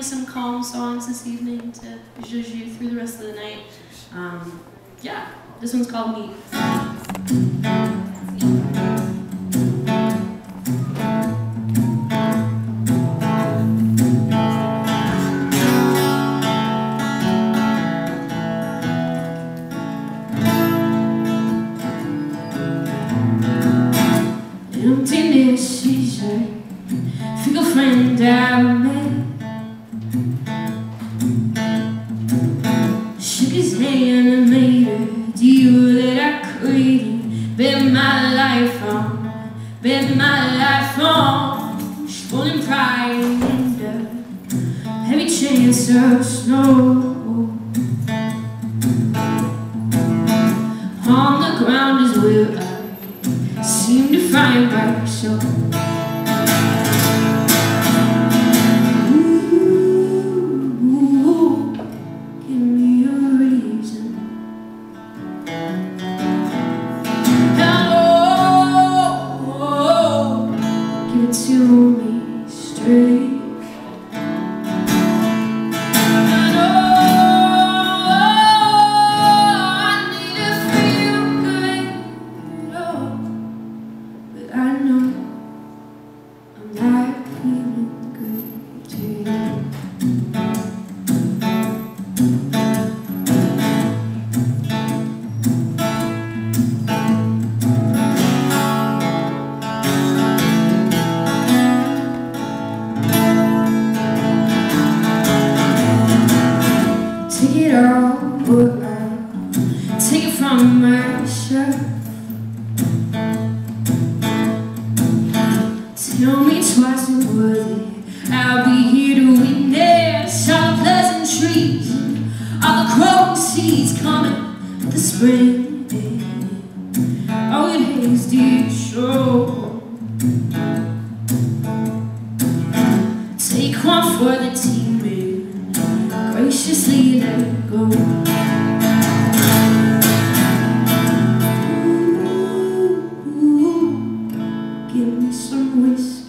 playing some calm songs this evening to you through the rest of the night. Um, yeah, this one's called Neat. Emptiness is a fickle friend I bet my life on. Stolen pride heavy chance of snow. On the ground is where I seem to find myself. From myself. Tell me twice and worthy. I'll be here to witness all the pleasantries, all the growing seeds coming with the spring. Oh, it haze did show. Take one for the team me